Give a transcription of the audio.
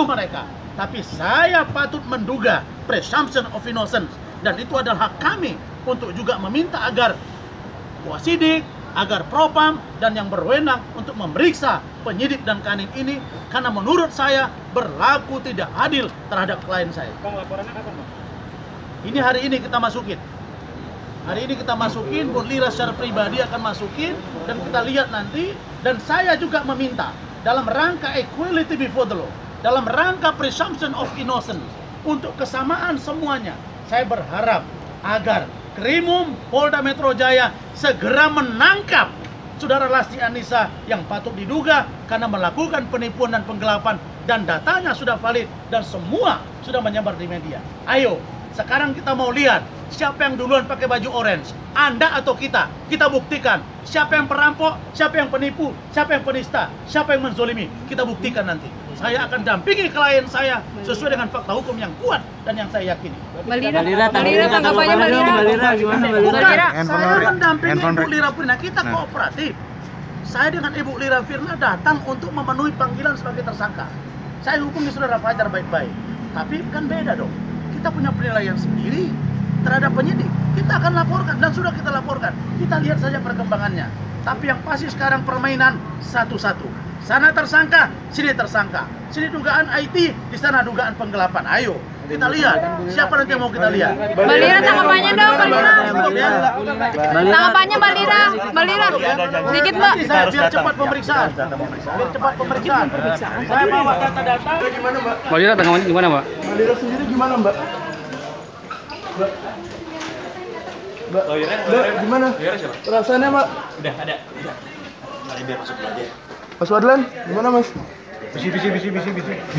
menuduh mereka. Tapi saya patut menduga presumption of innocence dan itu adalah hak kami untuk juga meminta agar wasidik, agar propam dan yang berwenang untuk memeriksa penyidik dan kanin ini karena menurut saya berlaku tidak adil terhadap klien saya. Bang, laporannya kapan, Bang? Ini hari ini kita masukin. Hari ini kita masukin, Bu Lira secara pribadi akan masukin dan kita lihat nanti dan saya juga meminta dalam rangka equality before the law, dalam rangka presumption of innocence untuk kesamaan semuanya. Saya berharap agar Krimum Polda Metro Jaya segera menangkap Saudara Lasti Anissa yang patut diduga karena melakukan penipuan dan penggelapan dan datanya sudah valid dan semua sudah menyebar di media. Ayo, sekarang kita mau lihat siapa yang duluan pakai baju orange. Anda atau kita? Kita buktikan siapa yang perampok, siapa yang penipu, siapa yang penista, siapa yang menzolimi. Kita buktikan nanti. Saya akan dampingi klien saya sesuai dengan fakta hukum yang kuat dan yang saya yakini. Balira, Balira, Balira tanggapannya Balira. Balira gimana Balira? Bukan, saya mendampingi Ibu. Lira Firna. Kita Nah. kooperatif. Saya dengan Ibu Lira Firna datang untuk memenuhi panggilan sebagai tersangka. Saya hubungi saudara Fajar baik-baik. Tapi kan beda dong. Kita punya penilaian sendiri terhadap penyidik. Kita akan laporkan dan sudah kita laporkan. Kita lihat saja perkembangannya. Tapi yang pasti sekarang permainan satu-satu. Sana tersangka, sini tersangka. Sini dugaan IT, di sana dugaan penggelapan. Ayo, kita lihat. Siapa nanti yang mau kita lihat? Balira tanggapannya dong, Balira. Ya. Tanggapannya Balira, Balira. Sedikit, Mbak. Saya biar cepat pemeriksaan. Biar cepat pemeriksaan. Saya bawa data-data. Gimana, Mbak? Balira tanggapannya gimana Mbak? Malira sendiri gimana, Mbak? Mbak? Gimana? Rasanya, Mbak? Udah ada. Udah. Mari biar masuk dulu aja. Mas Wadlan, gimana, Mas? Bisi, bisi, bisi, bisi, bisi.